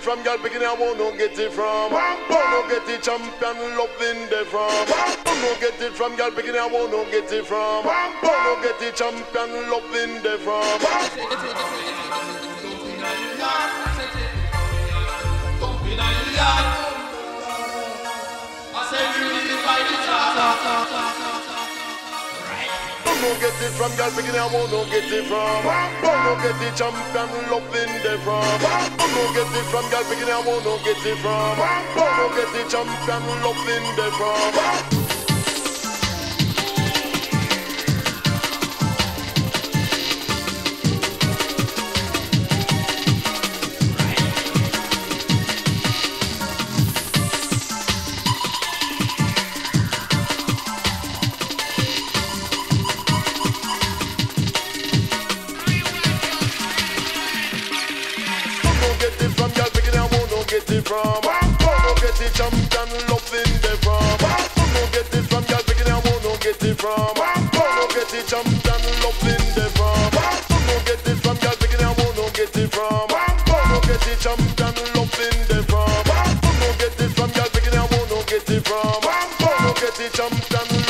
from girl picking I want no get it from. Won't no get it champion loving the from. Won't no get it from girl picking I want no get it from. Won't no get it champion loving the from. Won't no get it from girl picking I want no get it from. Won't no get it champion loving the from. Won't no get it from girl picking I want no get it from. Won't no get it champion loving the from. Get it from. no get it champion loving the from. no get it from girl picking want no get it from. no get it champion loving the from. no get it from girl picking want no get it from. no get it champion loving the from. no get it from girl picking want no get it from. no get it champion loving the from.